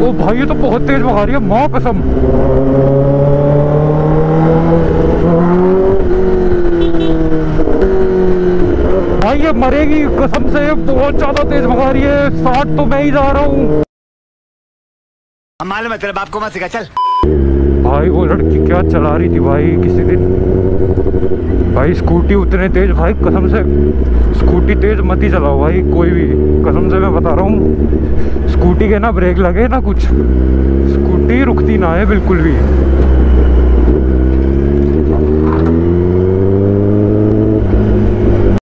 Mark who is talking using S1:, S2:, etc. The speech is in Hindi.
S1: ओ भाई ये तो बहुत तेज भगा रही है। माँ कसम। भाई ये मरेगी कसम से। बहुत ज़्यादा तेज भगा रही है। साठ तो मैं ही जा रहा हूँ।
S2: मालूम है तेरे बाप को मत सिखा चल।
S1: भाई वो लड़की क्या चला रही थी भाई किसी दिन? भाई स्कूटी उतने तेज भाई कसम से। स्कूटी तेज मत ही चलाओ भाई कोई भी। बता रहा हूँ। स्कूटी के ना ब्रेक लगे, ना कुछ। स्कूटी रुकती ना है बिल्कुल भी।